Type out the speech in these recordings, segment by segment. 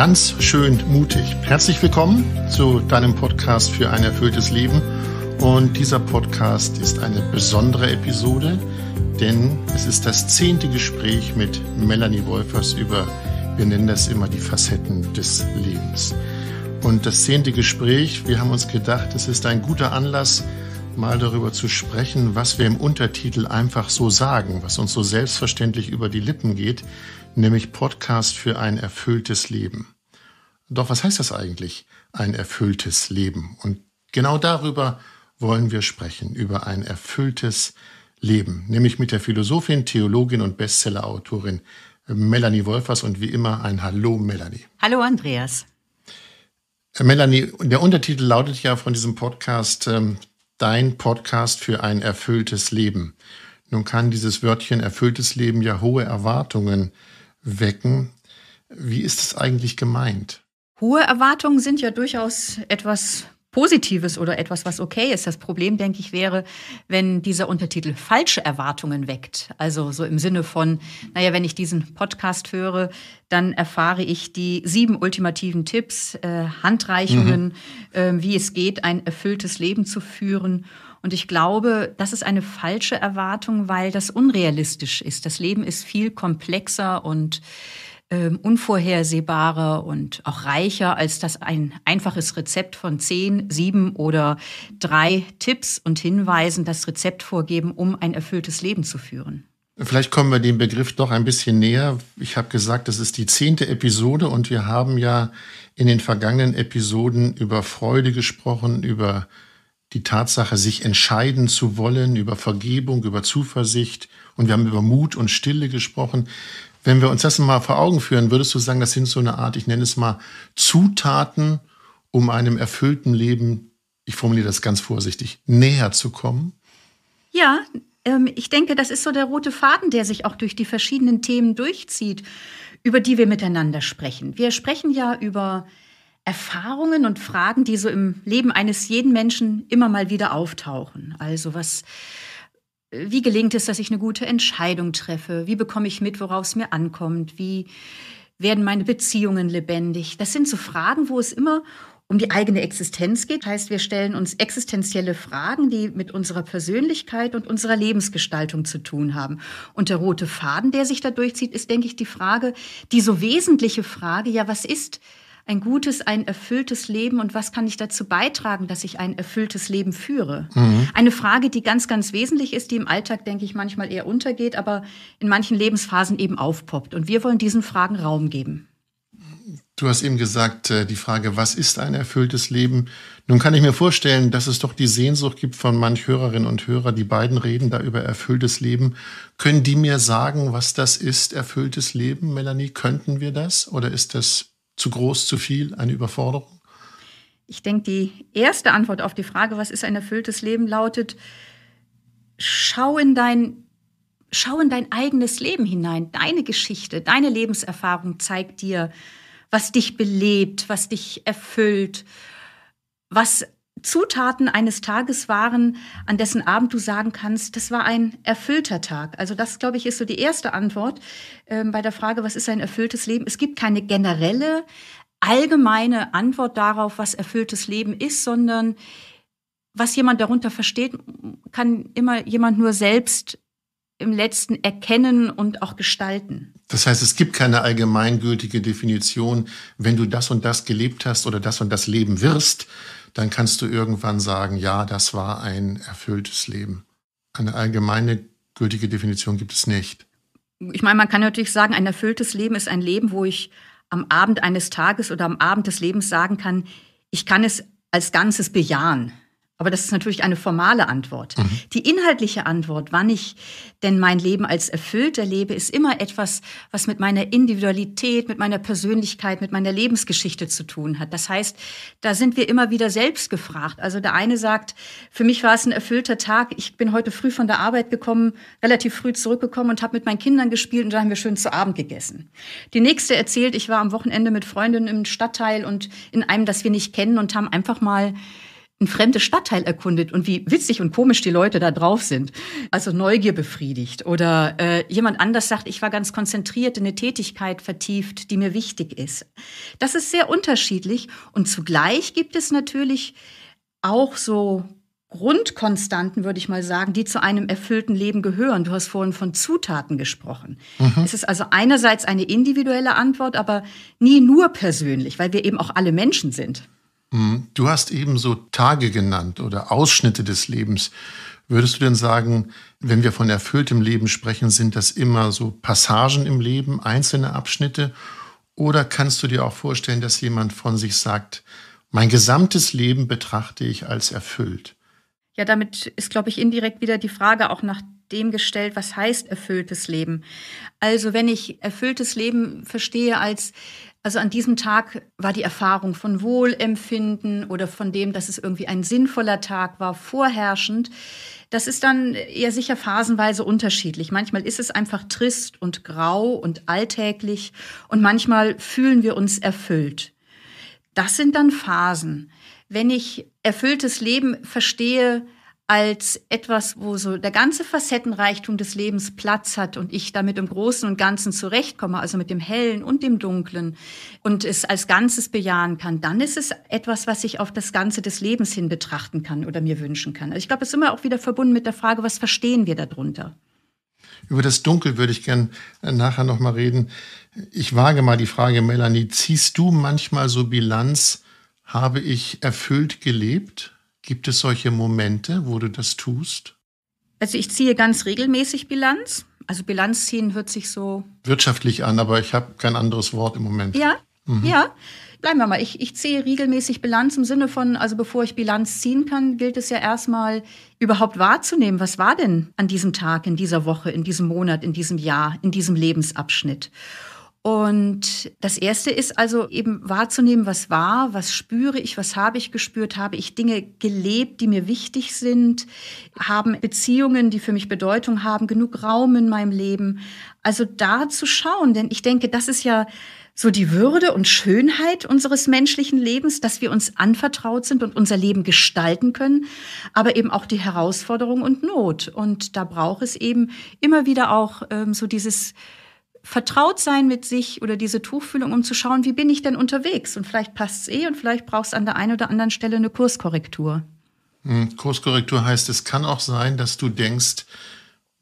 ganz schön mutig. Herzlich willkommen zu deinem Podcast für ein erfülltes Leben. Und dieser Podcast ist eine besondere Episode, denn es ist das zehnte Gespräch mit Melanie Wolfers über, wir nennen das immer die Facetten des Lebens. Und das zehnte Gespräch, wir haben uns gedacht, es ist ein guter Anlass, mal darüber zu sprechen, was wir im Untertitel einfach so sagen, was uns so selbstverständlich über die Lippen geht, nämlich Podcast für ein erfülltes Leben. Doch was heißt das eigentlich, ein erfülltes Leben? Und genau darüber wollen wir sprechen, über ein erfülltes Leben, nämlich mit der Philosophin, Theologin und Bestsellerautorin Melanie Wolfers und wie immer ein Hallo Melanie. Hallo Andreas. Melanie, der Untertitel lautet ja von diesem Podcast ähm, Dein Podcast für ein erfülltes Leben. Nun kann dieses Wörtchen erfülltes Leben ja hohe Erwartungen wecken. Wie ist es eigentlich gemeint? Hohe Erwartungen sind ja durchaus etwas Positives oder etwas, was okay ist. Das Problem, denke ich, wäre, wenn dieser Untertitel falsche Erwartungen weckt. Also so im Sinne von, naja, wenn ich diesen Podcast höre, dann erfahre ich die sieben ultimativen Tipps, äh, Handreichungen, mhm. äh, wie es geht, ein erfülltes Leben zu führen. Und ich glaube, das ist eine falsche Erwartung, weil das unrealistisch ist. Das Leben ist viel komplexer und ähm, unvorhersehbarer und auch reicher, als dass ein einfaches Rezept von zehn, sieben oder drei Tipps und Hinweisen das Rezept vorgeben, um ein erfülltes Leben zu führen. Vielleicht kommen wir dem Begriff doch ein bisschen näher. Ich habe gesagt, das ist die zehnte Episode und wir haben ja in den vergangenen Episoden über Freude gesprochen, über die Tatsache, sich entscheiden zu wollen, über Vergebung, über Zuversicht und wir haben über Mut und Stille gesprochen. Wenn wir uns das mal vor Augen führen, würdest du sagen, das sind so eine Art, ich nenne es mal, Zutaten, um einem erfüllten Leben, ich formuliere das ganz vorsichtig, näher zu kommen? Ja, ähm, ich denke, das ist so der rote Faden, der sich auch durch die verschiedenen Themen durchzieht, über die wir miteinander sprechen. Wir sprechen ja über Erfahrungen und Fragen, die so im Leben eines jeden Menschen immer mal wieder auftauchen. Also was wie gelingt es, dass ich eine gute Entscheidung treffe? Wie bekomme ich mit, worauf es mir ankommt? Wie werden meine Beziehungen lebendig? Das sind so Fragen, wo es immer um die eigene Existenz geht. Das heißt, wir stellen uns existenzielle Fragen, die mit unserer Persönlichkeit und unserer Lebensgestaltung zu tun haben. Und der rote Faden, der sich da durchzieht, ist, denke ich, die Frage, die so wesentliche Frage, ja, was ist ein gutes, ein erfülltes Leben und was kann ich dazu beitragen, dass ich ein erfülltes Leben führe? Mhm. Eine Frage, die ganz, ganz wesentlich ist, die im Alltag, denke ich, manchmal eher untergeht, aber in manchen Lebensphasen eben aufpoppt. Und wir wollen diesen Fragen Raum geben. Du hast eben gesagt, äh, die Frage, was ist ein erfülltes Leben? Nun kann ich mir vorstellen, dass es doch die Sehnsucht gibt von manch Hörerinnen und Hörer, die beiden reden da über erfülltes Leben. Können die mir sagen, was das ist, erfülltes Leben, Melanie? Könnten wir das? Oder ist das zu groß, zu viel, eine Überforderung? Ich denke, die erste Antwort auf die Frage, was ist ein erfülltes Leben, lautet, schau in dein, schau in dein eigenes Leben hinein. Deine Geschichte, deine Lebenserfahrung zeigt dir, was dich belebt, was dich erfüllt, was Zutaten eines Tages waren, an dessen Abend du sagen kannst, das war ein erfüllter Tag. Also das, glaube ich, ist so die erste Antwort äh, bei der Frage, was ist ein erfülltes Leben? Es gibt keine generelle, allgemeine Antwort darauf, was erfülltes Leben ist, sondern was jemand darunter versteht, kann immer jemand nur selbst im letzten erkennen und auch gestalten. Das heißt, es gibt keine allgemeingültige Definition, wenn du das und das gelebt hast oder das und das leben wirst, dann kannst du irgendwann sagen, ja, das war ein erfülltes Leben. Eine allgemeine gültige Definition gibt es nicht. Ich meine, man kann natürlich sagen, ein erfülltes Leben ist ein Leben, wo ich am Abend eines Tages oder am Abend des Lebens sagen kann, ich kann es als Ganzes bejahen. Aber das ist natürlich eine formale Antwort. Mhm. Die inhaltliche Antwort, wann ich denn mein Leben als erfüllt erlebe, ist immer etwas, was mit meiner Individualität, mit meiner Persönlichkeit, mit meiner Lebensgeschichte zu tun hat. Das heißt, da sind wir immer wieder selbst gefragt. Also der eine sagt, für mich war es ein erfüllter Tag. Ich bin heute früh von der Arbeit gekommen, relativ früh zurückgekommen und habe mit meinen Kindern gespielt und da haben wir schön zu Abend gegessen. Die nächste erzählt, ich war am Wochenende mit Freundinnen im Stadtteil und in einem, das wir nicht kennen und haben einfach mal ein fremdes Stadtteil erkundet und wie witzig und komisch die Leute da drauf sind. Also Neugier befriedigt. Oder äh, jemand anders sagt, ich war ganz konzentriert in eine Tätigkeit vertieft, die mir wichtig ist. Das ist sehr unterschiedlich. Und zugleich gibt es natürlich auch so Grundkonstanten, würde ich mal sagen, die zu einem erfüllten Leben gehören. Du hast vorhin von Zutaten gesprochen. Mhm. Es ist also einerseits eine individuelle Antwort, aber nie nur persönlich, weil wir eben auch alle Menschen sind. Mhm. Du hast eben so Tage genannt oder Ausschnitte des Lebens. Würdest du denn sagen, wenn wir von erfülltem Leben sprechen, sind das immer so Passagen im Leben, einzelne Abschnitte? Oder kannst du dir auch vorstellen, dass jemand von sich sagt, mein gesamtes Leben betrachte ich als erfüllt? Ja, damit ist, glaube ich, indirekt wieder die Frage auch nach dem gestellt, was heißt erfülltes Leben. Also wenn ich erfülltes Leben verstehe als also an diesem Tag war die Erfahrung von Wohlempfinden oder von dem, dass es irgendwie ein sinnvoller Tag war, vorherrschend. Das ist dann eher sicher phasenweise unterschiedlich. Manchmal ist es einfach trist und grau und alltäglich und manchmal fühlen wir uns erfüllt. Das sind dann Phasen. Wenn ich erfülltes Leben verstehe als etwas, wo so der ganze Facettenreichtum des Lebens Platz hat und ich damit im Großen und Ganzen zurechtkomme, also mit dem Hellen und dem Dunklen und es als Ganzes bejahen kann, dann ist es etwas, was ich auf das Ganze des Lebens hin betrachten kann oder mir wünschen kann. Also ich glaube, es ist immer auch wieder verbunden mit der Frage, was verstehen wir darunter? Über das Dunkel würde ich gern äh, nachher noch mal reden. Ich wage mal die Frage, Melanie, ziehst du manchmal so Bilanz, habe ich erfüllt gelebt? Gibt es solche Momente, wo du das tust? Also ich ziehe ganz regelmäßig Bilanz. Also Bilanz ziehen hört sich so wirtschaftlich an, aber ich habe kein anderes Wort im Moment. Ja, mhm. ja. Bleiben wir mal. Ich, ich ziehe regelmäßig Bilanz im Sinne von, also bevor ich Bilanz ziehen kann, gilt es ja erstmal überhaupt wahrzunehmen, was war denn an diesem Tag, in dieser Woche, in diesem Monat, in diesem Jahr, in diesem Lebensabschnitt. Und das erste ist also eben wahrzunehmen, was war, was spüre ich, was habe ich gespürt, habe ich Dinge gelebt, die mir wichtig sind, haben Beziehungen, die für mich Bedeutung haben, genug Raum in meinem Leben. Also da zu schauen, denn ich denke, das ist ja so die Würde und Schönheit unseres menschlichen Lebens, dass wir uns anvertraut sind und unser Leben gestalten können, aber eben auch die Herausforderung und Not. Und da braucht es eben immer wieder auch ähm, so dieses vertraut sein mit sich oder diese Tuchfühlung, um zu schauen, wie bin ich denn unterwegs? Und vielleicht passt es eh und vielleicht brauchst du an der einen oder anderen Stelle eine Kurskorrektur. Hm, Kurskorrektur heißt, es kann auch sein, dass du denkst,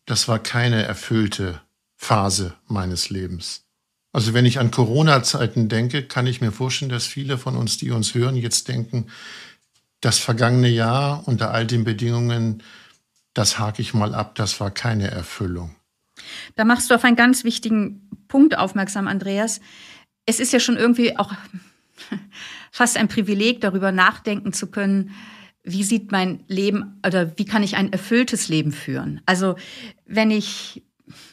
das war keine erfüllte Phase meines Lebens. Also wenn ich an Corona-Zeiten denke, kann ich mir vorstellen, dass viele von uns, die uns hören, jetzt denken, das vergangene Jahr unter all den Bedingungen, das hake ich mal ab, das war keine Erfüllung. Da machst du auf einen ganz wichtigen Punkt aufmerksam, Andreas. Es ist ja schon irgendwie auch fast ein Privileg, darüber nachdenken zu können, wie sieht mein Leben oder wie kann ich ein erfülltes Leben führen? Also wenn ich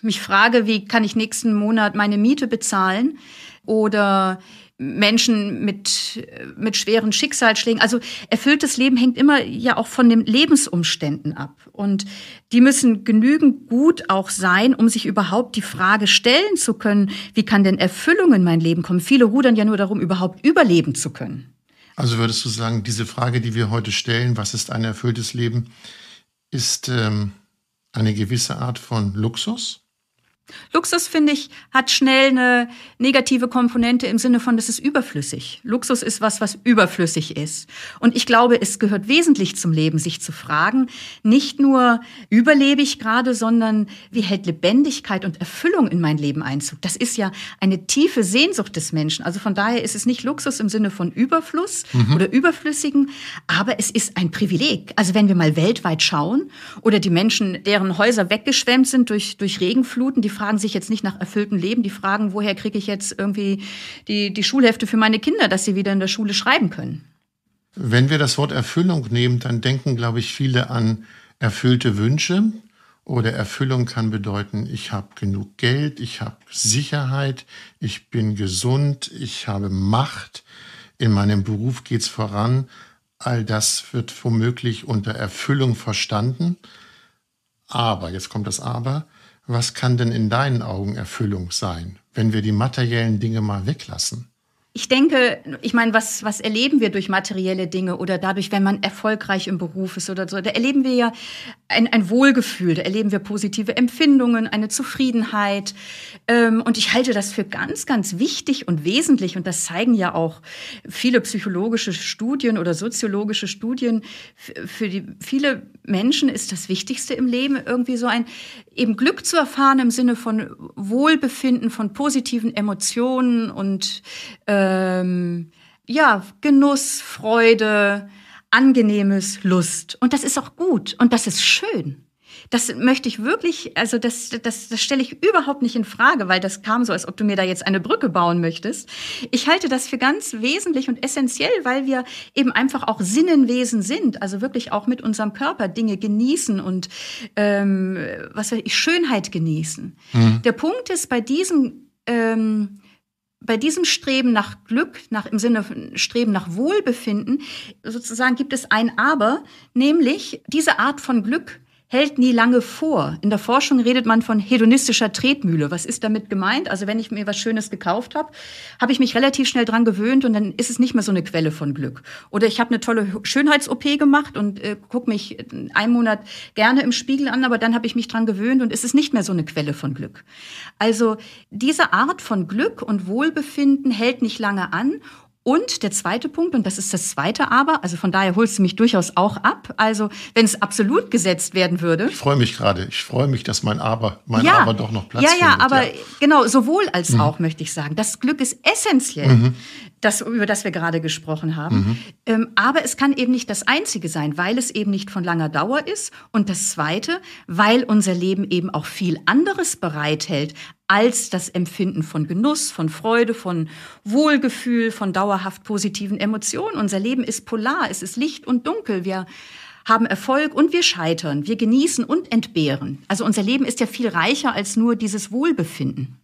mich frage, wie kann ich nächsten Monat meine Miete bezahlen oder Menschen mit, mit schweren Schicksalsschlägen. Also erfülltes Leben hängt immer ja auch von den Lebensumständen ab. Und die müssen genügend gut auch sein, um sich überhaupt die Frage stellen zu können, wie kann denn Erfüllung in mein Leben kommen? Viele rudern ja nur darum, überhaupt überleben zu können. Also würdest du sagen, diese Frage, die wir heute stellen, was ist ein erfülltes Leben, ist ähm, eine gewisse Art von Luxus? Luxus, finde ich, hat schnell eine negative Komponente im Sinne von, das ist überflüssig. Luxus ist was, was überflüssig ist. Und ich glaube, es gehört wesentlich zum Leben, sich zu fragen, nicht nur überlebe ich gerade, sondern wie hält Lebendigkeit und Erfüllung in mein Leben Einzug? Das ist ja eine tiefe Sehnsucht des Menschen. Also von daher ist es nicht Luxus im Sinne von Überfluss mhm. oder Überflüssigen, aber es ist ein Privileg. Also wenn wir mal weltweit schauen oder die Menschen, deren Häuser weggeschwemmt sind durch, durch Regenfluten, die fragen sich jetzt nicht nach erfülltem Leben, die fragen, woher kriege ich jetzt irgendwie die, die Schulhefte für meine Kinder, dass sie wieder in der Schule schreiben können. Wenn wir das Wort Erfüllung nehmen, dann denken, glaube ich, viele an erfüllte Wünsche. Oder Erfüllung kann bedeuten, ich habe genug Geld, ich habe Sicherheit, ich bin gesund, ich habe Macht, in meinem Beruf geht es voran. All das wird womöglich unter Erfüllung verstanden. Aber, jetzt kommt das Aber, was kann denn in deinen Augen Erfüllung sein, wenn wir die materiellen Dinge mal weglassen? ich denke, ich meine, was, was erleben wir durch materielle Dinge oder dadurch, wenn man erfolgreich im Beruf ist oder so? Da erleben wir ja ein, ein Wohlgefühl, da erleben wir positive Empfindungen, eine Zufriedenheit. Ähm, und ich halte das für ganz, ganz wichtig und wesentlich. Und das zeigen ja auch viele psychologische Studien oder soziologische Studien. Für die, viele Menschen ist das Wichtigste im Leben irgendwie so ein eben Glück zu erfahren im Sinne von Wohlbefinden, von positiven Emotionen und ähm, ja, Genuss, Freude, angenehmes Lust. Und das ist auch gut und das ist schön. Das möchte ich wirklich, also das, das, das stelle ich überhaupt nicht in Frage, weil das kam so, als ob du mir da jetzt eine Brücke bauen möchtest. Ich halte das für ganz wesentlich und essentiell, weil wir eben einfach auch Sinnenwesen sind, also wirklich auch mit unserem Körper Dinge genießen und ähm, was weiß ich, Schönheit genießen. Mhm. Der Punkt ist bei diesem ähm, bei diesem Streben nach Glück, nach, im Sinne von Streben nach Wohlbefinden, sozusagen gibt es ein Aber, nämlich diese Art von Glück hält nie lange vor. In der Forschung redet man von hedonistischer Tretmühle. Was ist damit gemeint? Also wenn ich mir was Schönes gekauft habe, habe ich mich relativ schnell dran gewöhnt und dann ist es nicht mehr so eine Quelle von Glück. Oder ich habe eine tolle Schönheits-OP gemacht und äh, gucke mich einen Monat gerne im Spiegel an, aber dann habe ich mich dran gewöhnt und es ist nicht mehr so eine Quelle von Glück. Also diese Art von Glück und Wohlbefinden hält nicht lange an und der zweite Punkt, und das ist das zweite Aber, also von daher holst du mich durchaus auch ab. Also wenn es absolut gesetzt werden würde. Ich freue mich gerade. Ich freue mich, dass mein Aber, mein ja, Aber doch noch Platz ja, ja, findet. Aber ja, aber genau, sowohl als mhm. auch, möchte ich sagen. Das Glück ist essentiell. Mhm das, über das wir gerade gesprochen haben. Mhm. Ähm, aber es kann eben nicht das Einzige sein, weil es eben nicht von langer Dauer ist. Und das Zweite, weil unser Leben eben auch viel anderes bereithält als das Empfinden von Genuss, von Freude, von Wohlgefühl, von dauerhaft positiven Emotionen. Unser Leben ist polar, es ist Licht und Dunkel. Wir haben Erfolg und wir scheitern, wir genießen und entbehren. Also unser Leben ist ja viel reicher als nur dieses Wohlbefinden.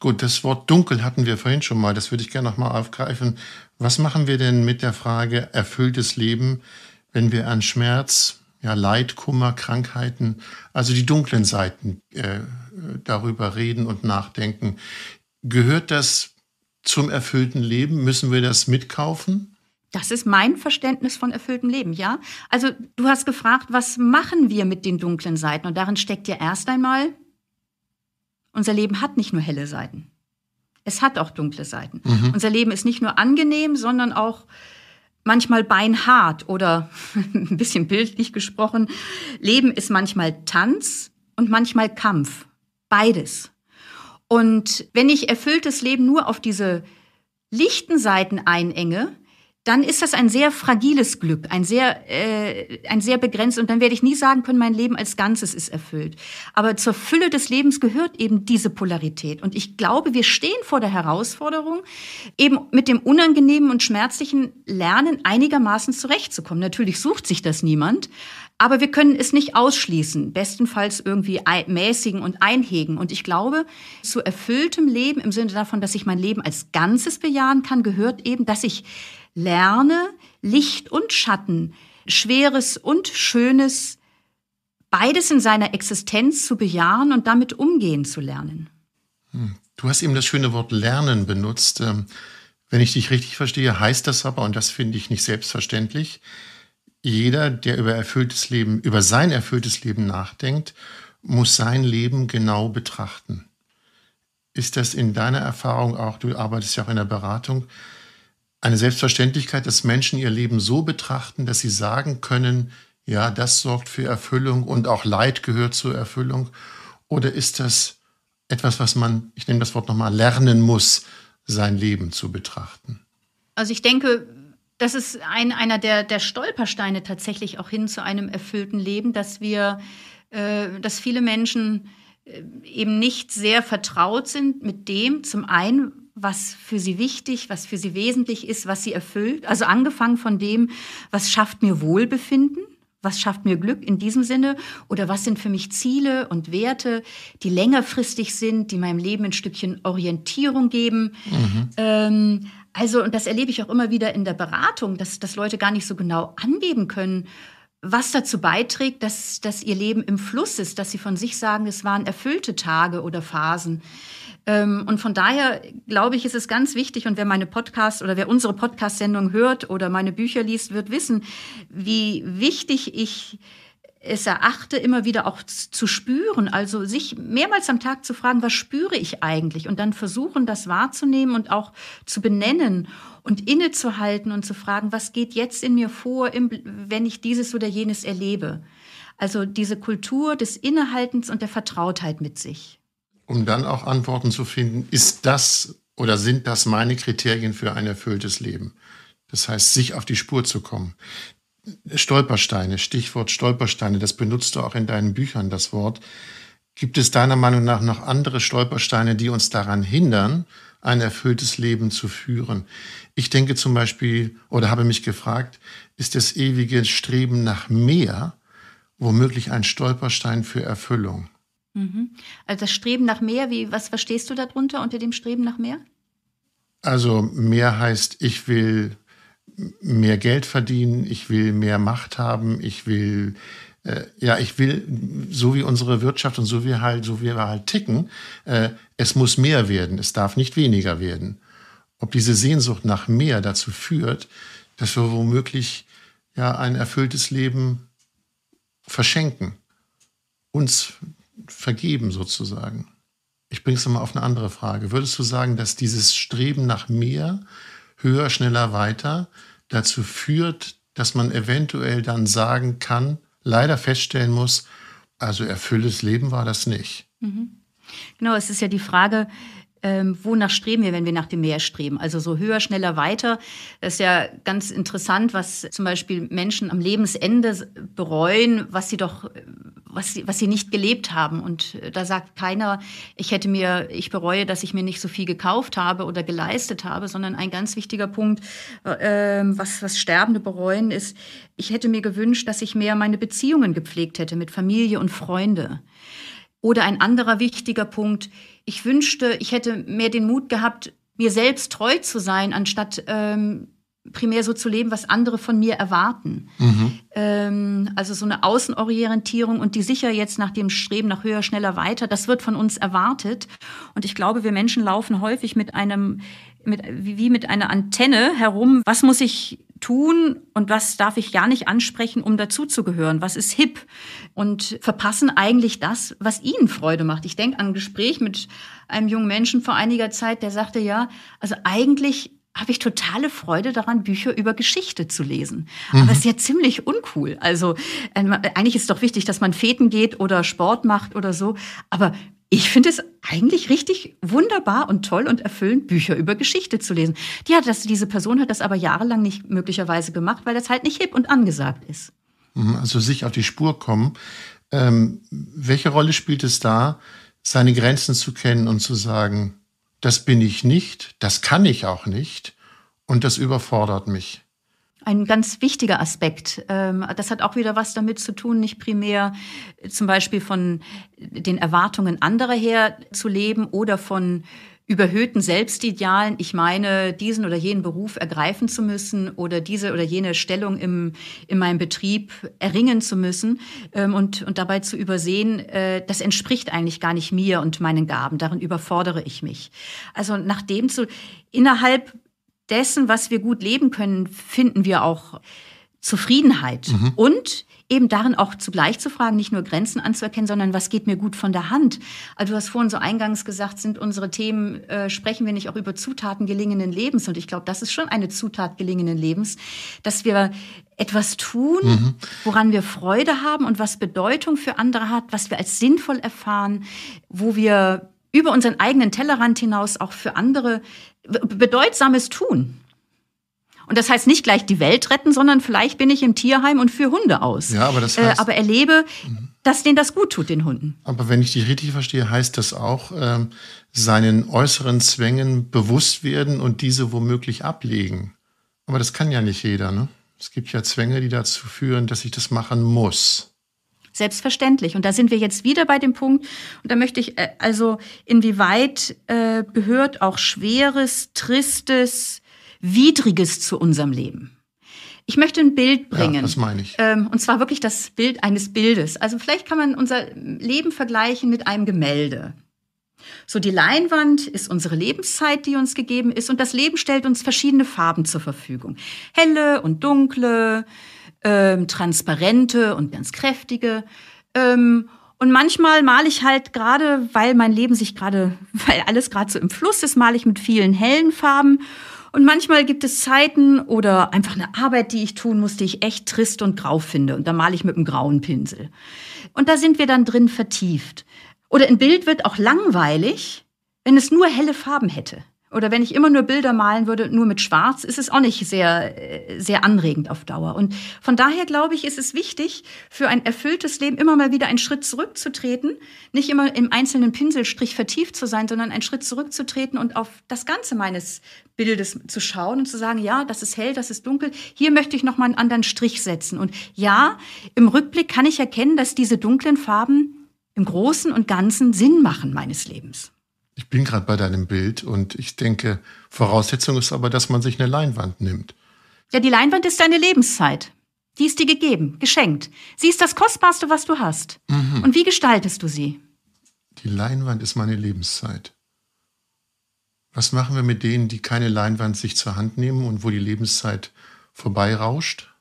Gut, das Wort dunkel hatten wir vorhin schon mal, das würde ich gerne noch mal aufgreifen. Was machen wir denn mit der Frage erfülltes Leben, wenn wir an Schmerz, ja, Leid, Kummer, Krankheiten, also die dunklen Seiten äh, darüber reden und nachdenken? Gehört das zum erfüllten Leben? Müssen wir das mitkaufen? Das ist mein Verständnis von erfülltem Leben, ja. Also du hast gefragt, was machen wir mit den dunklen Seiten? Und darin steckt ja erst einmal unser Leben hat nicht nur helle Seiten. Es hat auch dunkle Seiten. Mhm. Unser Leben ist nicht nur angenehm, sondern auch manchmal beinhart oder ein bisschen bildlich gesprochen. Leben ist manchmal Tanz und manchmal Kampf. Beides. Und wenn ich erfülltes Leben nur auf diese lichten Seiten einenge, dann ist das ein sehr fragiles Glück, ein sehr, äh, ein sehr begrenzt. Und dann werde ich nie sagen können, mein Leben als Ganzes ist erfüllt. Aber zur Fülle des Lebens gehört eben diese Polarität. Und ich glaube, wir stehen vor der Herausforderung, eben mit dem unangenehmen und schmerzlichen Lernen einigermaßen zurechtzukommen. Natürlich sucht sich das niemand. Aber wir können es nicht ausschließen, bestenfalls irgendwie mäßigen und einhegen. Und ich glaube, zu erfülltem Leben im Sinne davon, dass ich mein Leben als Ganzes bejahen kann, gehört eben, dass ich lerne, Licht und Schatten, Schweres und Schönes, beides in seiner Existenz zu bejahen und damit umgehen zu lernen. Hm. Du hast eben das schöne Wort Lernen benutzt. Ähm, wenn ich dich richtig verstehe, heißt das aber, und das finde ich nicht selbstverständlich, jeder, der über erfülltes Leben, über sein erfülltes Leben nachdenkt, muss sein Leben genau betrachten. Ist das in deiner Erfahrung auch, du arbeitest ja auch in der Beratung, eine Selbstverständlichkeit, dass Menschen ihr Leben so betrachten, dass sie sagen können, ja, das sorgt für Erfüllung und auch Leid gehört zur Erfüllung? Oder ist das etwas, was man, ich nehme das Wort nochmal, lernen muss, sein Leben zu betrachten? Also ich denke, das ist ein, einer der, der Stolpersteine tatsächlich auch hin zu einem erfüllten Leben, dass wir, äh, dass viele Menschen äh, eben nicht sehr vertraut sind mit dem, zum einen, was für sie wichtig, was für sie wesentlich ist, was sie erfüllt. Also angefangen von dem, was schafft mir Wohlbefinden, was schafft mir Glück in diesem Sinne oder was sind für mich Ziele und Werte, die längerfristig sind, die meinem Leben ein Stückchen Orientierung geben. Mhm. Ähm, also, und das erlebe ich auch immer wieder in der Beratung, dass, dass Leute gar nicht so genau angeben können, was dazu beiträgt, dass, dass ihr Leben im Fluss ist, dass sie von sich sagen, es waren erfüllte Tage oder Phasen. Ähm, und von daher glaube ich, ist es ganz wichtig, und wer meine Podcast oder wer unsere Podcast-Sendung hört oder meine Bücher liest, wird wissen, wie wichtig ich es erachte, immer wieder auch zu spüren, also sich mehrmals am Tag zu fragen, was spüre ich eigentlich? Und dann versuchen, das wahrzunehmen und auch zu benennen und innezuhalten und zu fragen, was geht jetzt in mir vor, wenn ich dieses oder jenes erlebe? Also diese Kultur des Innehaltens und der Vertrautheit mit sich um dann auch Antworten zu finden, ist das oder sind das meine Kriterien für ein erfülltes Leben? Das heißt, sich auf die Spur zu kommen. Stolpersteine, Stichwort Stolpersteine, das benutzt du auch in deinen Büchern, das Wort. Gibt es deiner Meinung nach noch andere Stolpersteine, die uns daran hindern, ein erfülltes Leben zu führen? Ich denke zum Beispiel oder habe mich gefragt, ist das ewige Streben nach mehr womöglich ein Stolperstein für Erfüllung? Mhm. Also das Streben nach mehr, wie, was verstehst du darunter unter dem Streben nach mehr? Also mehr heißt, ich will mehr Geld verdienen, ich will mehr Macht haben, ich will äh, ja, ich will, so wie unsere Wirtschaft und so wie halt, so wie wir halt ticken, äh, es muss mehr werden, es darf nicht weniger werden. Ob diese Sehnsucht nach mehr dazu führt, dass wir womöglich ja ein erfülltes Leben verschenken, uns vergeben sozusagen. Ich bringe es mal auf eine andere Frage. Würdest du sagen, dass dieses Streben nach mehr, höher, schneller, weiter dazu führt, dass man eventuell dann sagen kann, leider feststellen muss, also erfülltes Leben war das nicht? Mhm. Genau, es ist ja die Frage, ähm, wonach streben wir, wenn wir nach dem Meer streben? Also so höher, schneller, weiter. Das ist ja ganz interessant, was zum Beispiel Menschen am Lebensende bereuen, was sie doch, was sie, was sie nicht gelebt haben. Und da sagt keiner, ich hätte mir, ich bereue, dass ich mir nicht so viel gekauft habe oder geleistet habe, sondern ein ganz wichtiger Punkt, äh, was, was Sterbende bereuen, ist, ich hätte mir gewünscht, dass ich mehr meine Beziehungen gepflegt hätte mit Familie und Freunde. Oder ein anderer wichtiger Punkt, ich wünschte, ich hätte mehr den Mut gehabt, mir selbst treu zu sein, anstatt ähm, primär so zu leben, was andere von mir erwarten. Mhm. Ähm, also so eine Außenorientierung und die sicher jetzt nach dem Streben nach höher, schneller, weiter, das wird von uns erwartet. Und ich glaube, wir Menschen laufen häufig mit einem, mit, wie mit einer Antenne herum. Was muss ich tun und was darf ich gar nicht ansprechen, um dazuzugehören? Was ist hip? Und verpassen eigentlich das, was ihnen Freude macht. Ich denke an ein Gespräch mit einem jungen Menschen vor einiger Zeit, der sagte, ja, also eigentlich habe ich totale Freude daran, Bücher über Geschichte zu lesen. Mhm. Aber es ist ja ziemlich uncool. Also äh, eigentlich ist es doch wichtig, dass man Feten geht oder Sport macht oder so. Aber ich finde es eigentlich richtig wunderbar und toll und erfüllend, Bücher über Geschichte zu lesen. Hat das, diese Person hat das aber jahrelang nicht möglicherweise gemacht, weil das halt nicht hip und angesagt ist. Mhm, also sich auf die Spur kommen. Ähm, welche Rolle spielt es da, seine Grenzen zu kennen und zu sagen, das bin ich nicht, das kann ich auch nicht und das überfordert mich? Ein ganz wichtiger Aspekt. Ähm, das hat auch wieder was damit zu tun, nicht primär zum Beispiel von den Erwartungen anderer her zu leben oder von überhöhten Selbstidealen, ich meine, diesen oder jenen Beruf ergreifen zu müssen oder diese oder jene Stellung im, in meinem Betrieb erringen zu müssen ähm, und, und dabei zu übersehen, äh, das entspricht eigentlich gar nicht mir und meinen Gaben, darin überfordere ich mich. Also nach dem zu, innerhalb dessen, was wir gut leben können, finden wir auch Zufriedenheit. Mhm. Und eben darin auch zugleich zu fragen, nicht nur Grenzen anzuerkennen, sondern was geht mir gut von der Hand. Also du hast vorhin so eingangs gesagt, sind unsere Themen, äh, sprechen wir nicht auch über Zutaten gelingenden Lebens? Und ich glaube, das ist schon eine Zutat gelingenden Lebens, dass wir etwas tun, mhm. woran wir Freude haben und was Bedeutung für andere hat, was wir als sinnvoll erfahren, wo wir über unseren eigenen Tellerrand hinaus auch für andere bedeutsames tun. Und das heißt nicht gleich die Welt retten, sondern vielleicht bin ich im Tierheim und führe Hunde aus. Ja, aber das heißt, äh, aber erlebe, dass denen das gut tut, den Hunden. Aber wenn ich dich richtig verstehe, heißt das auch, ähm, seinen äußeren Zwängen bewusst werden und diese womöglich ablegen. Aber das kann ja nicht jeder, ne? Es gibt ja Zwänge, die dazu führen, dass ich das machen muss. Selbstverständlich. Und da sind wir jetzt wieder bei dem Punkt. Und da möchte ich äh, also, inwieweit äh, gehört auch Schweres, Tristes, Widriges zu unserem Leben? Ich möchte ein Bild bringen. Ja, das meine ich. Ähm, und zwar wirklich das Bild eines Bildes. Also vielleicht kann man unser Leben vergleichen mit einem Gemälde. So die Leinwand ist unsere Lebenszeit, die uns gegeben ist und das Leben stellt uns verschiedene Farben zur Verfügung. Helle und dunkle, ähm, transparente und ganz kräftige. Ähm, und manchmal male ich halt gerade, weil mein Leben sich gerade, weil alles gerade so im Fluss ist, male ich mit vielen hellen Farben. Und manchmal gibt es Zeiten oder einfach eine Arbeit, die ich tun muss, die ich echt trist und grau finde. Und da male ich mit einem grauen Pinsel. Und da sind wir dann drin vertieft. Oder ein Bild wird auch langweilig, wenn es nur helle Farben hätte. Oder wenn ich immer nur Bilder malen würde, nur mit Schwarz, ist es auch nicht sehr, äh, sehr anregend auf Dauer. Und von daher glaube ich, ist es wichtig, für ein erfülltes Leben immer mal wieder einen Schritt zurückzutreten, nicht immer im einzelnen Pinselstrich vertieft zu sein, sondern einen Schritt zurückzutreten und auf das Ganze meines Bildes zu schauen und zu sagen, ja, das ist hell, das ist dunkel. Hier möchte ich noch mal einen anderen Strich setzen. Und ja, im Rückblick kann ich erkennen, dass diese dunklen Farben im Großen und Ganzen Sinn machen meines Lebens. Ich bin gerade bei deinem Bild und ich denke, Voraussetzung ist aber, dass man sich eine Leinwand nimmt. Ja, die Leinwand ist deine Lebenszeit. Die ist dir gegeben, geschenkt. Sie ist das Kostbarste, was du hast. Mhm. Und wie gestaltest du sie? Die Leinwand ist meine Lebenszeit. Was machen wir mit denen, die keine Leinwand sich zur Hand nehmen und wo die Lebenszeit vorbeirauscht?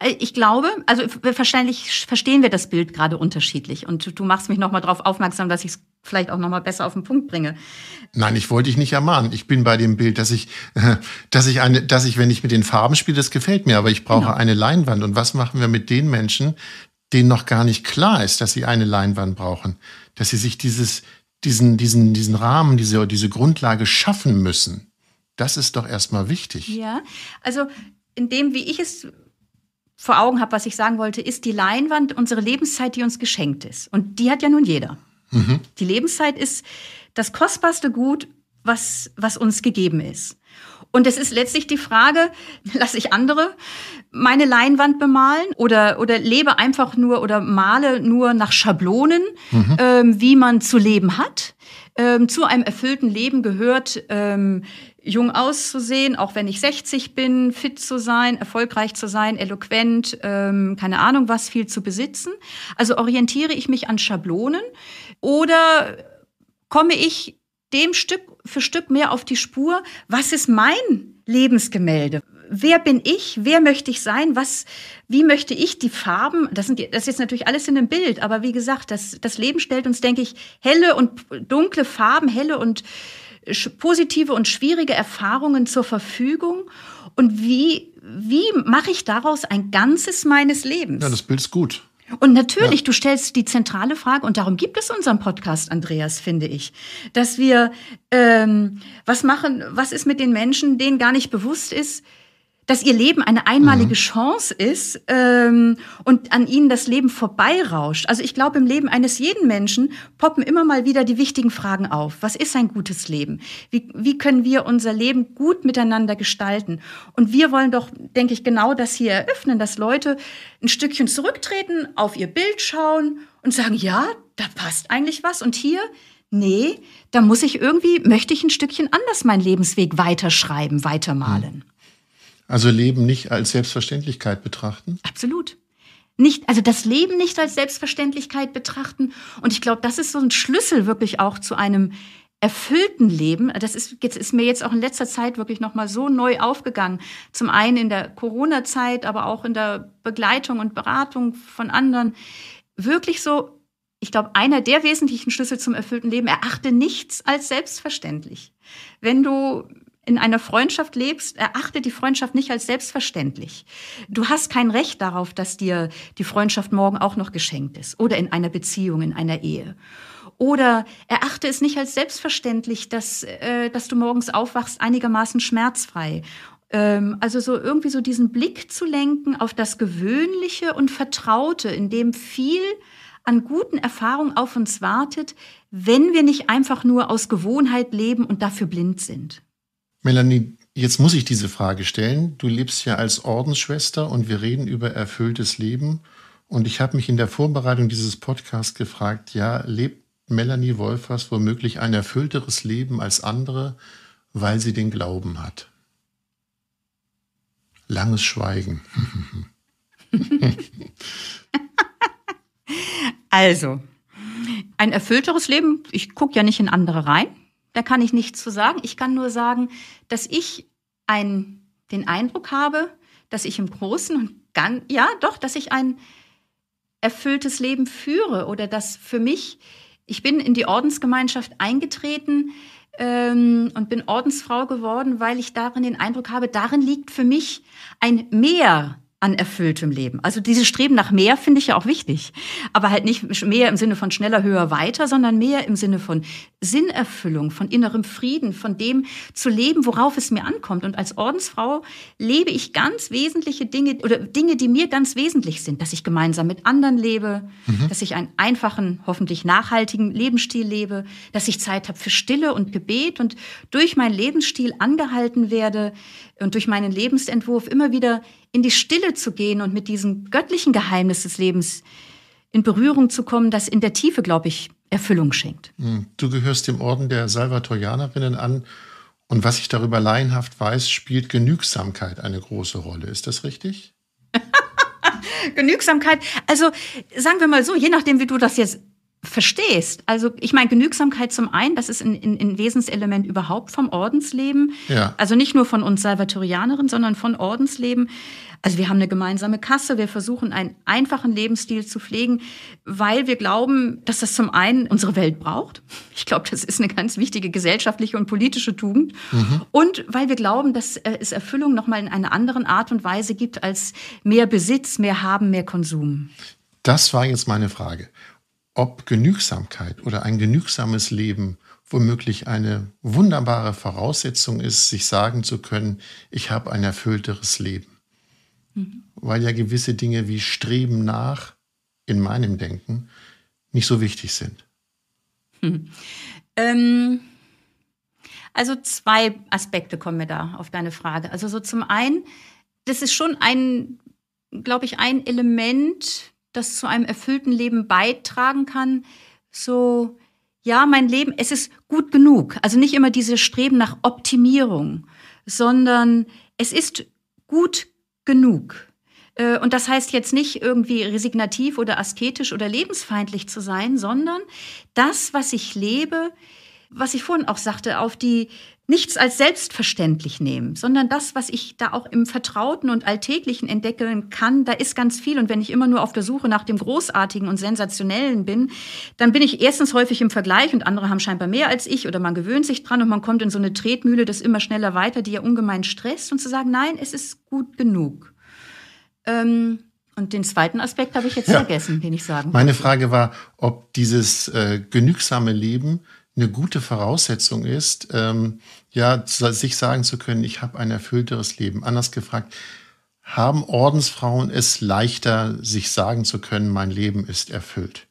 Äh, ich glaube, also wahrscheinlich verstehen wir das Bild gerade unterschiedlich. Und du, du machst mich nochmal darauf aufmerksam, dass ich es vielleicht auch nochmal besser auf den Punkt bringe. Nein, ich wollte dich nicht ermahnen. Ich bin bei dem Bild, dass ich, dass ich eine, dass ich, wenn ich mit den Farben spiele, das gefällt mir, aber ich brauche genau. eine Leinwand. Und was machen wir mit den Menschen, denen noch gar nicht klar ist, dass sie eine Leinwand brauchen? Dass sie sich dieses, diesen, diesen, diesen Rahmen, diese, diese Grundlage schaffen müssen. Das ist doch erstmal wichtig. Ja, also in dem, wie ich es vor Augen habe, was ich sagen wollte, ist die Leinwand unsere Lebenszeit, die uns geschenkt ist. Und die hat ja nun jeder. Mhm. Die Lebenszeit ist das kostbarste Gut, was, was uns gegeben ist. Und es ist letztlich die Frage, lasse ich andere meine Leinwand bemalen oder, oder lebe einfach nur oder male nur nach Schablonen, mhm. ähm, wie man zu leben hat. Ähm, zu einem erfüllten Leben gehört, ähm, jung auszusehen, auch wenn ich 60 bin, fit zu sein, erfolgreich zu sein, eloquent, ähm, keine Ahnung was, viel zu besitzen. Also orientiere ich mich an Schablonen oder komme ich dem Stück für Stück mehr auf die Spur, was ist mein Lebensgemälde? Wer bin ich? Wer möchte ich sein? Was, wie möchte ich die Farben? Das, sind, das ist jetzt natürlich alles in einem Bild, aber wie gesagt, das, das Leben stellt uns, denke ich, helle und dunkle Farben, helle und positive und schwierige Erfahrungen zur Verfügung und wie, wie mache ich daraus ein Ganzes meines Lebens? Ja, das Bild ist gut. Und natürlich, ja. du stellst die zentrale Frage, und darum gibt es unseren Podcast, Andreas, finde ich, dass wir ähm, was machen, was ist mit den Menschen, denen gar nicht bewusst ist, dass ihr Leben eine einmalige mhm. Chance ist ähm, und an ihnen das Leben vorbeirauscht. Also ich glaube, im Leben eines jeden Menschen poppen immer mal wieder die wichtigen Fragen auf. Was ist ein gutes Leben? Wie, wie können wir unser Leben gut miteinander gestalten? Und wir wollen doch, denke ich, genau das hier eröffnen, dass Leute ein Stückchen zurücktreten, auf ihr Bild schauen und sagen, ja, da passt eigentlich was. Und hier nee, da muss ich irgendwie, möchte ich ein Stückchen anders meinen Lebensweg weiterschreiben, weitermalen. Also Leben nicht als Selbstverständlichkeit betrachten? Absolut. Nicht, also das Leben nicht als Selbstverständlichkeit betrachten. Und ich glaube, das ist so ein Schlüssel wirklich auch zu einem erfüllten Leben. Das ist, jetzt ist mir jetzt auch in letzter Zeit wirklich nochmal so neu aufgegangen. Zum einen in der Corona-Zeit, aber auch in der Begleitung und Beratung von anderen. Wirklich so, ich glaube, einer der wesentlichen Schlüssel zum erfüllten Leben, erachte nichts als selbstverständlich. Wenn du in einer Freundschaft lebst, erachte die Freundschaft nicht als selbstverständlich. Du hast kein Recht darauf, dass dir die Freundschaft morgen auch noch geschenkt ist oder in einer Beziehung, in einer Ehe. Oder erachte es nicht als selbstverständlich, dass, äh, dass du morgens aufwachst einigermaßen schmerzfrei. Ähm, also so irgendwie so diesen Blick zu lenken auf das Gewöhnliche und Vertraute, in dem viel an guten Erfahrungen auf uns wartet, wenn wir nicht einfach nur aus Gewohnheit leben und dafür blind sind. Melanie, jetzt muss ich diese Frage stellen. Du lebst ja als Ordensschwester und wir reden über erfülltes Leben. Und ich habe mich in der Vorbereitung dieses Podcasts gefragt, ja, lebt Melanie Wolfers womöglich ein erfüllteres Leben als andere, weil sie den Glauben hat? Langes Schweigen. also, Ein erfüllteres Leben, ich gucke ja nicht in andere rein, da kann ich nichts zu sagen. Ich kann nur sagen, dass ich ein, den Eindruck habe, dass ich im Großen und Ganzen, ja doch, dass ich ein erfülltes Leben führe oder dass für mich, ich bin in die Ordensgemeinschaft eingetreten ähm, und bin Ordensfrau geworden, weil ich darin den Eindruck habe, darin liegt für mich ein Mehr an erfülltem Leben. Also dieses Streben nach mehr finde ich ja auch wichtig. Aber halt nicht mehr im Sinne von schneller, höher, weiter, sondern mehr im Sinne von Sinnerfüllung, von innerem Frieden, von dem zu leben, worauf es mir ankommt. Und als Ordensfrau lebe ich ganz wesentliche Dinge oder Dinge, die mir ganz wesentlich sind, dass ich gemeinsam mit anderen lebe, mhm. dass ich einen einfachen, hoffentlich nachhaltigen Lebensstil lebe, dass ich Zeit habe für Stille und Gebet und durch meinen Lebensstil angehalten werde und durch meinen Lebensentwurf immer wieder in die Stille zu gehen und mit diesem göttlichen Geheimnis des Lebens in Berührung zu kommen, das in der Tiefe, glaube ich, Erfüllung schenkt. Hm. Du gehörst dem Orden der Salvatorianerinnen an. Und was ich darüber laienhaft weiß, spielt Genügsamkeit eine große Rolle. Ist das richtig? Genügsamkeit, also sagen wir mal so, je nachdem, wie du das jetzt verstehst. Also ich meine, Genügsamkeit zum einen, das ist ein, ein, ein Wesenselement überhaupt vom Ordensleben. Ja. Also nicht nur von uns Salvatorianerinnen, sondern von Ordensleben. Also wir haben eine gemeinsame Kasse, wir versuchen einen einfachen Lebensstil zu pflegen, weil wir glauben, dass das zum einen unsere Welt braucht. Ich glaube, das ist eine ganz wichtige gesellschaftliche und politische Tugend. Mhm. Und weil wir glauben, dass es Erfüllung nochmal in einer anderen Art und Weise gibt als mehr Besitz, mehr Haben, mehr Konsum. Das war jetzt meine Frage ob Genügsamkeit oder ein genügsames Leben womöglich eine wunderbare Voraussetzung ist, sich sagen zu können, ich habe ein erfüllteres Leben. Mhm. Weil ja gewisse Dinge wie Streben nach in meinem Denken nicht so wichtig sind. Hm. Ähm, also zwei Aspekte kommen mir da auf deine Frage. Also so zum einen, das ist schon ein, glaube ich, ein Element, das zu einem erfüllten Leben beitragen kann, so, ja, mein Leben, es ist gut genug. Also nicht immer dieses Streben nach Optimierung, sondern es ist gut genug. Äh, und das heißt jetzt nicht irgendwie resignativ oder asketisch oder lebensfeindlich zu sein, sondern das, was ich lebe, was ich vorhin auch sagte, auf die nichts als selbstverständlich nehmen, sondern das, was ich da auch im Vertrauten und Alltäglichen entdecken kann, da ist ganz viel. Und wenn ich immer nur auf der Suche nach dem Großartigen und Sensationellen bin, dann bin ich erstens häufig im Vergleich und andere haben scheinbar mehr als ich oder man gewöhnt sich dran und man kommt in so eine Tretmühle, das immer schneller weiter, die ja ungemein stresst und zu sagen, nein, es ist gut genug. Ähm, und den zweiten Aspekt habe ich jetzt ja. vergessen, den ich sagen Meine Frage war, ob dieses äh, genügsame Leben eine gute Voraussetzung ist, ähm, ja, sich sagen zu können, ich habe ein erfüllteres Leben. Anders gefragt, haben Ordensfrauen es leichter, sich sagen zu können, mein Leben ist erfüllt?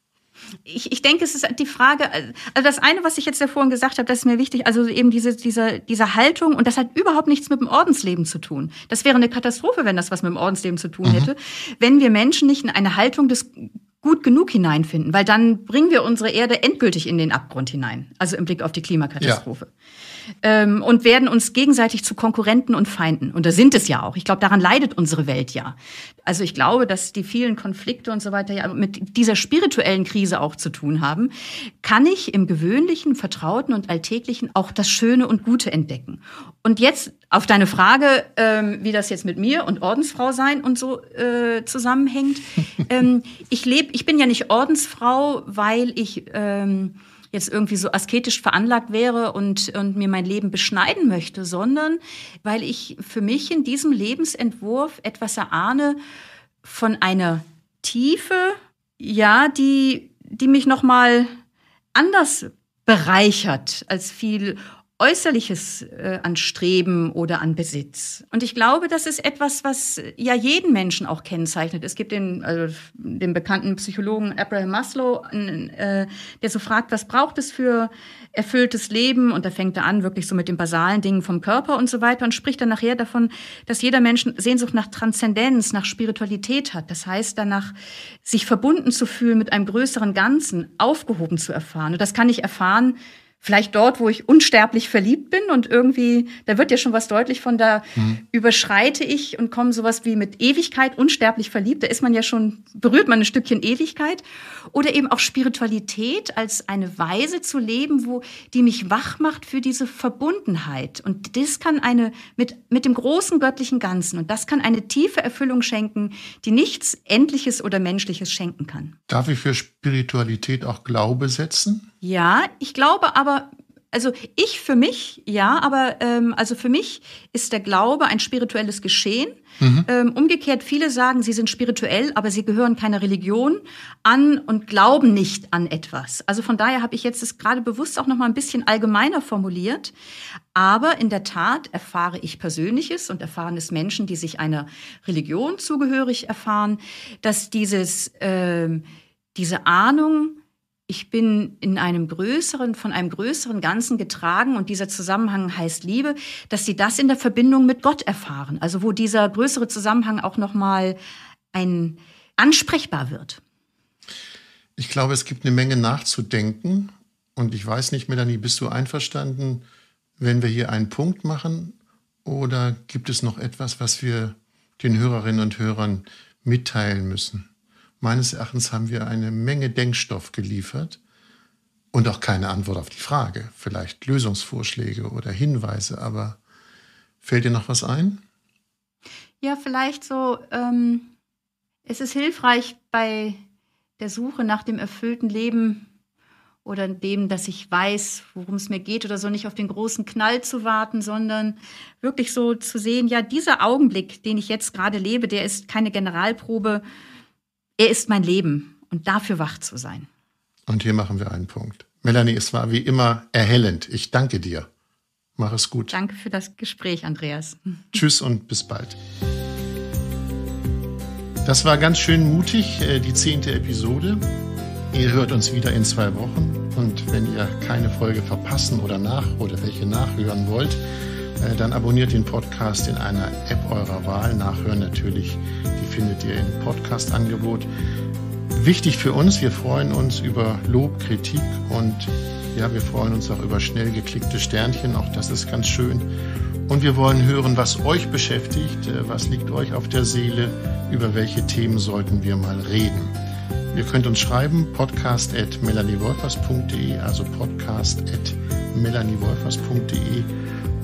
Ich, ich denke, es ist die Frage, also das eine, was ich jetzt ja vorhin gesagt habe, das ist mir wichtig, also eben diese, diese, diese Haltung, und das hat überhaupt nichts mit dem Ordensleben zu tun. Das wäre eine Katastrophe, wenn das was mit dem Ordensleben zu tun mhm. hätte, mhm. wenn wir Menschen nicht in eine Haltung des gut genug hineinfinden, weil dann bringen wir unsere Erde endgültig in den Abgrund hinein, also im Blick auf die Klimakatastrophe. Ja ähm, und werden uns gegenseitig zu Konkurrenten und Feinden. Und da sind es ja auch. Ich glaube, daran leidet unsere Welt ja. Also ich glaube, dass die vielen Konflikte und so weiter ja mit dieser spirituellen Krise auch zu tun haben. Kann ich im gewöhnlichen, vertrauten und alltäglichen auch das Schöne und Gute entdecken? Und jetzt auf deine Frage, ähm, wie das jetzt mit mir und Ordensfrau sein und so äh, zusammenhängt. ähm, ich lebe, ich bin ja nicht Ordensfrau, weil ich ähm, jetzt irgendwie so asketisch veranlagt wäre und, und mir mein Leben beschneiden möchte, sondern weil ich für mich in diesem Lebensentwurf etwas erahne von einer Tiefe, ja, die, die mich nochmal anders bereichert als viel Äußerliches äh, an Streben oder an Besitz. Und ich glaube, das ist etwas, was ja jeden Menschen auch kennzeichnet. Es gibt den, also den bekannten Psychologen Abraham Maslow, äh, der so fragt, was braucht es für erfülltes Leben? Und da fängt er an, wirklich so mit den basalen Dingen vom Körper und so weiter und spricht dann nachher davon, dass jeder Mensch Sehnsucht nach Transzendenz, nach Spiritualität hat. Das heißt, danach sich verbunden zu fühlen mit einem größeren Ganzen, aufgehoben zu erfahren. Und das kann ich erfahren, vielleicht dort, wo ich unsterblich verliebt bin und irgendwie, da wird ja schon was deutlich von, da mhm. überschreite ich und komme sowas wie mit Ewigkeit, unsterblich verliebt, da ist man ja schon, berührt man ein Stückchen Ewigkeit. Oder eben auch Spiritualität als eine Weise zu leben, wo die mich wach macht für diese Verbundenheit. Und das kann eine, mit, mit dem großen göttlichen Ganzen, und das kann eine tiefe Erfüllung schenken, die nichts Endliches oder Menschliches schenken kann. Darf ich für Spiritualität auch Glaube setzen? Ja, ich glaube aber, also ich für mich, ja, aber ähm, also für mich ist der Glaube ein spirituelles Geschehen. Mhm. Ähm, umgekehrt, viele sagen, sie sind spirituell, aber sie gehören keiner Religion an und glauben nicht an etwas. Also von daher habe ich jetzt das gerade bewusst auch noch mal ein bisschen allgemeiner formuliert. Aber in der Tat erfahre ich Persönliches und erfahren es Menschen, die sich einer Religion zugehörig erfahren, dass dieses, äh, diese Ahnung, ich bin in einem größeren, von einem größeren Ganzen getragen und dieser Zusammenhang heißt Liebe, dass sie das in der Verbindung mit Gott erfahren. Also wo dieser größere Zusammenhang auch nochmal ein ansprechbar wird. Ich glaube, es gibt eine Menge nachzudenken. Und ich weiß nicht, Melanie, bist du einverstanden, wenn wir hier einen Punkt machen? Oder gibt es noch etwas, was wir den Hörerinnen und Hörern mitteilen müssen? Meines Erachtens haben wir eine Menge Denkstoff geliefert und auch keine Antwort auf die Frage. Vielleicht Lösungsvorschläge oder Hinweise, aber fällt dir noch was ein? Ja, vielleicht so, ähm, es ist hilfreich bei der Suche nach dem erfüllten Leben oder dem, dass ich weiß, worum es mir geht oder so, nicht auf den großen Knall zu warten, sondern wirklich so zu sehen, ja, dieser Augenblick, den ich jetzt gerade lebe, der ist keine Generalprobe, er ist mein Leben und dafür wach zu sein. Und hier machen wir einen Punkt. Melanie, es war wie immer erhellend. Ich danke dir. Mach es gut. Danke für das Gespräch, Andreas. Tschüss und bis bald. Das war ganz schön mutig, äh, die zehnte Episode. Ihr hört uns wieder in zwei Wochen. Und wenn ihr keine Folge verpassen oder nach oder welche nachhören wollt, dann abonniert den Podcast in einer App eurer Wahl. Nachhören natürlich, die findet ihr im Podcast-Angebot. Wichtig für uns, wir freuen uns über Lob, Kritik und ja, wir freuen uns auch über schnell geklickte Sternchen, auch das ist ganz schön. Und wir wollen hören, was euch beschäftigt, äh, was liegt euch auf der Seele, über welche Themen sollten wir mal reden. Ihr könnt uns schreiben, podcast at melaniewolfers.de, also podcast at melaniewolfers.de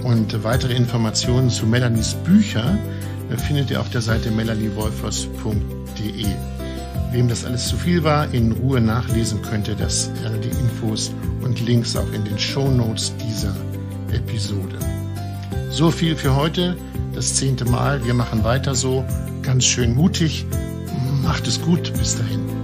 und weitere Informationen zu Melanies Bücher äh, findet ihr auf der Seite melaniewolfers.de. Wem das alles zu viel war, in Ruhe nachlesen könnt ihr das, äh, die Infos und Links auch in den Show Notes dieser Episode. So viel für heute, das zehnte Mal. Wir machen weiter so, ganz schön mutig. Macht es gut, bis dahin.